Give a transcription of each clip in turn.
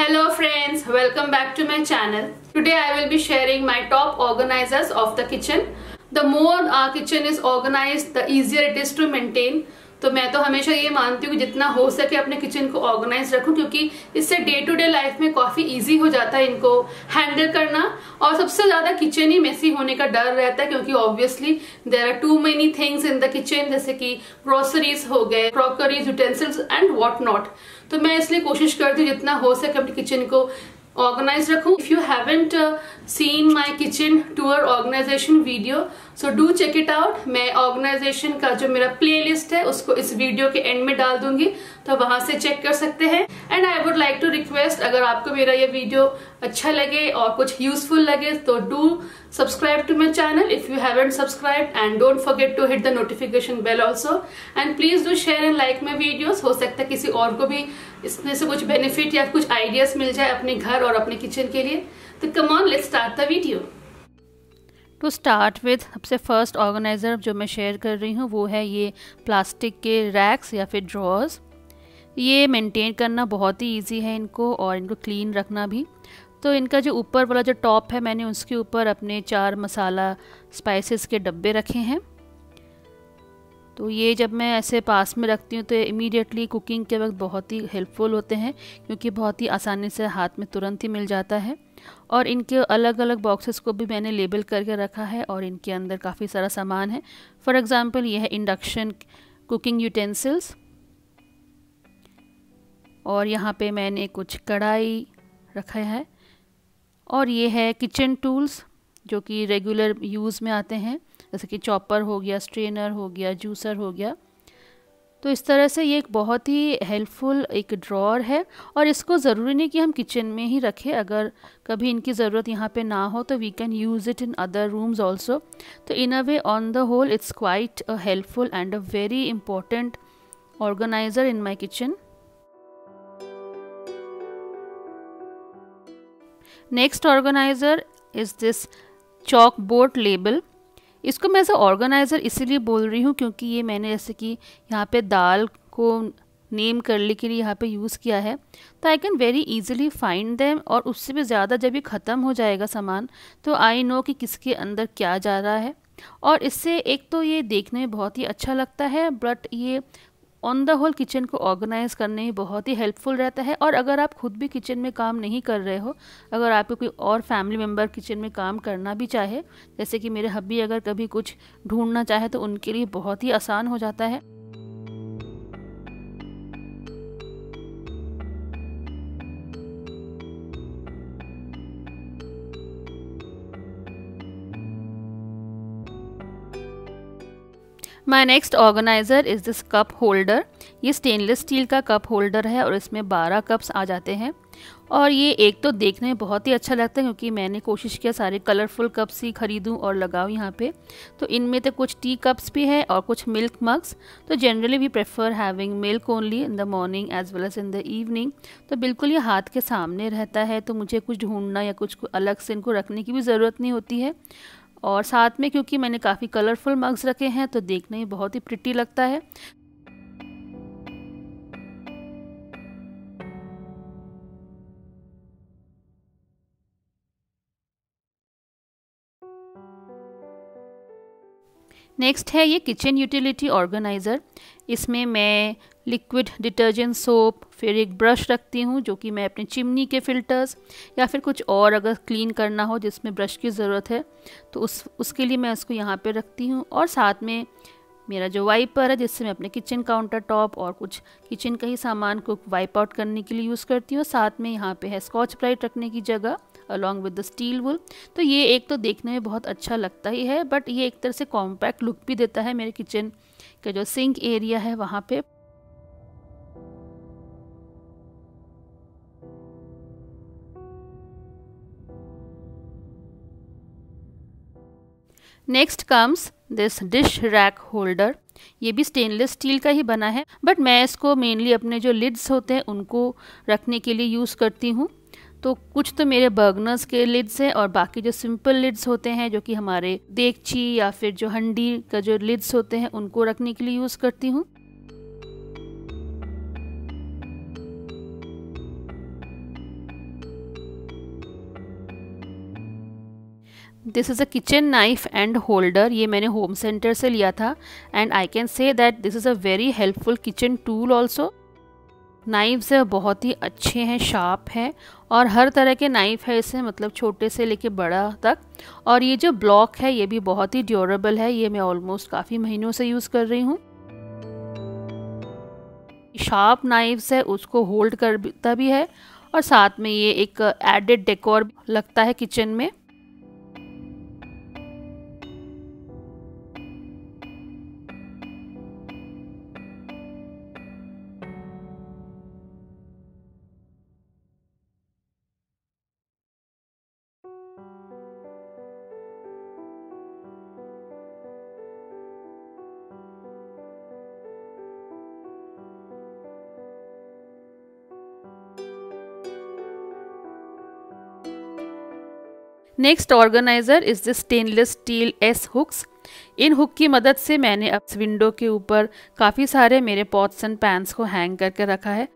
Hello friends, welcome back to my channel. Today I will be sharing my top organizers of the kitchen. The more our kitchen is organized, the easier it is to maintain. तो मैं तो हमेशा ये मानती हूँ कि जितना हो सके अपने किचन को ऑर्गेनाइज रखूँ, क्योंकि इससे डे टू डे लाइफ में काफ़ी इजी हो जाता है इनको हैंडल करना। और सबसे ज़्यादा किचन ही मेसी होने का डर रहता है, क्योंकि obviously there are too many things in the kitchen जैसे कि ग्रोसरीज हो गए crockeries utensils and what not तो मैं इसलिए कोशिश करती हूँ जितना हो सके अपने किचन को ऑर्गेनाइज रखू। If you haven't seen my kitchen tour organisation video so do check it out मैं ऑर्गेनाइजेशन का जो मेरा प्लेलिस्ट है, उसको इस वीडियो के एंड में डाल दूँगी तो वहाँ से चेक कर सकते हैं। एंड लाइक टू रिक्वेस्ट अगर आपको मेरा ये वीडियो अच्छा लगे और कुछ यूजफुल लगे तो do subscribe to my channel if you haven't subscribe and don't forget to hit the notification bell also and please do share and like my videos हो सकता है किसी और को भी इसमें से कुछ बेनिफिट या कुछ आइडियाज़ मिल जाए अपने घर और अपने किचन के लिए. तो come on let's start the video to start with सबसे फ़र्स्ट ऑर्गेनाइज़र जो मैं शेयर कर रही हूँ, वो है ये प्लास्टिक के रैक्स या फिर ड्रॉर्स ये मेंटेन करना बहुत ही इजी है इनको और इनको क्लीन रखना भी। तो इनका जो ऊपर वाला जो टॉप है, मैंने उसके ऊपर अपने चार मसाला स्पाइसेस के डब्बे रखे हैं। तो ये जब मैं ऐसे पास में रखती हूँ तो इमीडिएटली कुकिंग के वक्त बहुत ही हेल्पफुल होते हैं, क्योंकि बहुत ही आसानी से हाथ में तुरंत ही मिल जाता है। और इनके अलग अलग बॉक्सेस को भी मैंने लेबल करके रखा है और इनके अंदर काफ़ी सारा सामान है। फॉर एग्ज़ाम्पल यह है इंडक्शन कुकिंग यूटेंसिल्स और यहाँ पे मैंने कुछ कढ़ाई रखा है। और ये है किचन टूल्स जो कि रेगुलर यूज़ में आते हैं। जैसे कि चॉपर हो गया स्ट्रेनर हो गया जूसर हो गया। तो इस तरह से ये एक बहुत ही हेल्पफुल एक ड्रॉर है। और इसको ज़रूरी नहीं कि हम किचन में ही रखें। अगर कभी इनकी ज़रूरत यहाँ पे ना हो तो we can use it in other rooms also तो in a way on the whole it's quite a helpful and a very important organiser in my kitchen next organiser is this chalk board label इसको मैं ऐसा organiser इसीलिए बोल रही हूँ क्योंकि ये मैंने जैसे कि यहाँ पे दाल को नेम करने के लिए यहाँ पे यूज़ किया है। तो I can very easily find them और उससे भी ज़्यादा जब ये ख़त्म हो जाएगा सामान तो आई नो कि किसके अंदर क्या जा रहा है। और इससे एक तो ये देखने में बहुत ही अच्छा लगता है बट ये ऑन द होल किचन को ऑर्गेनाइज करने में बहुत ही हेल्पफुल रहता है और अगर आप खुद भी किचन में काम नहीं कर रहे हो, अगर आपके कोई और फैमिली मेंबर किचन में काम करना भी चाहे, जैसे कि मेरे हब्बी अगर कभी कुछ ढूंढना चाहे तो उनके लिए बहुत ही आसान हो जाता है। My next organiser is this cup holder ये स्टेनलेस स्टील का कप होल्डर है और इसमें 12 कप्स आ जाते हैं। और ये एक तो देखने में बहुत ही अच्छा लगता है क्योंकि मैंने कोशिश किया सारे कलरफुल कप्स ही ख़रीदूँ और लगाऊँ यहाँ पे। तो इनमें तो कुछ टी कप्स भी है और कुछ मिल्क मग्स तो generally we prefer having milk only in the morning as well as in the evening तो बिल्कुल ये हाथ के सामने रहता है तो मुझे कुछ ढूंढना या कुछ अलग से इनको रखने की भी ज़रूरत नहीं होती है। और साथ में क्योंकि मैंने काफ़ी कलरफुल मग्स रखे हैं तो देखने में बहुत ही प्रिटी लगता है। नेक्स्ट है ये किचन यूटिलिटी ऑर्गेनाइज़र इसमें मैं लिक्विड डिटर्जेंट सोप फिर एक ब्रश रखती हूँ, जो कि मैं अपने चिमनी के फ़िल्टर्स या फिर कुछ और अगर क्लीन करना हो जिसमें ब्रश की ज़रूरत है तो उस, उसके लिए मैं उसको यहाँ पे रखती हूँ। और साथ में मेरा जो वाइपर है, जिससे मैं अपने किचन काउंटर टॉप और कुछ किचन का ही सामान को वाइप आउट करने के लिए यूज़ करती हूँ, साथ में यहाँ पे है स्कॉच ब्राइट रखने की जगह। Along with the steel wool तो ये एक तो देखने में बहुत अच्छा लगता ही है बट ये एक तरह से कॉम्पैक्ट लुक भी देता है मेरे किचन का जो सिंक एरिया है वहाँ पे। Next comes this dish rack holder ये भी स्टेनलेस स्टील का ही बना है बट मैं इसको मेनली अपने जो लिड्स होते हैं उनको रखने के लिए यूज़ करती हूँ। तो कुछ तो मेरे बर्गनर्स के लिड्स हैं और बाकी जो सिंपल लिड्स होते हैं, जो कि हमारे देगची या फिर जो हंडी का जो लिड्स होते हैं, उनको रखने के लिए यूज़ करती हूँ। This is a kitchen knife and holder ये मैंने होम सेंटर से लिया था। And I can say that this is a very helpful kitchen tool also knives बहुत ही अच्छे हैं शार्प है और हर तरह के नाइफ़ है इसे मतलब छोटे से लेके बड़ा तक। और ये जो ब्लॉक है, ये भी बहुत ही ड्यूरेबल है, ये मैं ऑलमोस्ट काफ़ी महीनों से यूज़ कर रही हूँ। शार्प नाइफ्स है, उसको होल्ड करता भी है और साथ में ये एक एडेड डेकोर लगता है किचन में। Next organiser is the stainless steel S hooks in hook की मदद से मैंने अब विंडो के ऊपर काफ़ी सारे मेरे पॉट्स एंड पैंस को हैंग करके रखा है।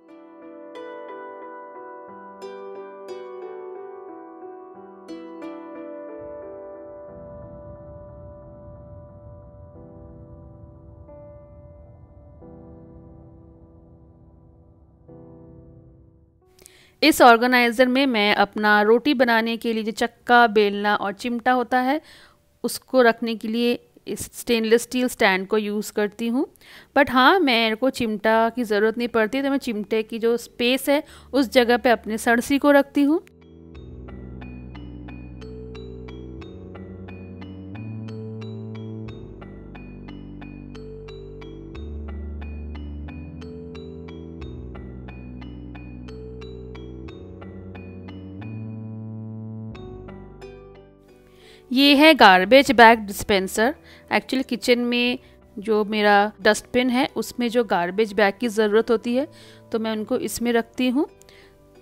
इस ऑर्गेनाइज़र में मैं अपना रोटी बनाने के लिए जो चक्का, बेलना और चिमटा होता है, उसको रखने के लिए इस स्टेनलेस स्टील स्टैंड को यूज़ करती हूँ। बट हाँ मेरे को चिमटा की ज़रूरत नहीं पड़ती तो मैं चिमटे की जो स्पेस है, उस जगह पे अपने सरसी को रखती हूँ। ये है garbage bag dispenser actually kitchen में जो मेरा डस्टबिन है, उसमें जो गार्बेज बैग की ज़रूरत होती है तो मैं उनको इसमें रखती हूँ।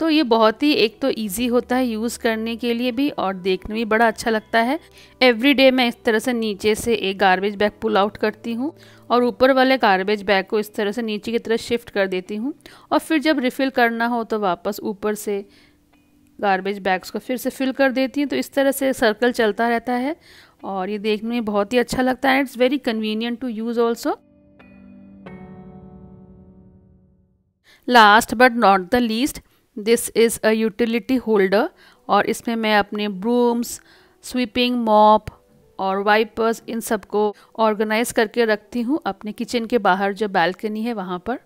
तो ये बहुत ही, एक तो इजी होता है यूज़ करने के लिए भी और देखने में बड़ा अच्छा लगता है। एवरी डे मैं इस तरह से नीचे से एक गार्बेज बैग पुल आउट करती हूँ और ऊपर वाले गार्बेज बैग को इस तरह से नीचे की तरफ़ शिफ्ट कर देती हूँ। और फिर जब रिफ़िल करना हो तो वापस ऊपर से गार्बेज बैग्स को फिर से फिल कर देती हूँ। तो इस तरह से सर्कल चलता रहता है और ये देखने में बहुत ही अच्छा लगता है। It's very convenient to use also last but not the least this is a utility holder और इसमें मैं अपने ब्रूम्स स्वीपिंग मॉप और वाइपर्स इन सबको ऑर्गेनाइज करके रखती हूँ। अपने किचन के बाहर जो बालकनी है वहाँ पर।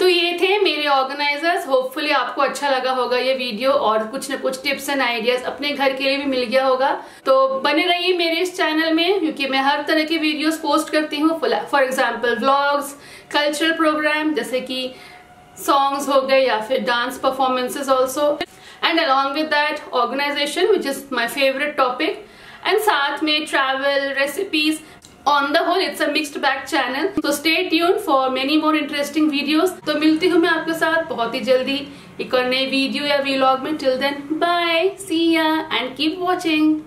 तो ये थे मेरे ऑर्गेनाइजर्स होपफुली आपको अच्छा लगा होगा ये वीडियो और कुछ न कुछ टिप्स एंड आइडियाज़ अपने घर के लिए भी मिल गया होगा। तो बने रहिए मेरे इस चैनल में, क्योंकि मैं हर तरह के वीडियोस पोस्ट करती हूँ। For example vlogs cultural programme जैसे कि सॉन्ग्स हो गए या फिर dance performances also and along with that organisation which is my favourite topic and साथ में travel recipes on the whole it's a mixed bag channel तो stay tune for many more interesting video तो मिलती हूँ मैं आपके साथ बहुत ही जल्दी। एक और नई वीडियो या वीलॉग में टिल देन बाय सी या एंड कीप वॉचिंग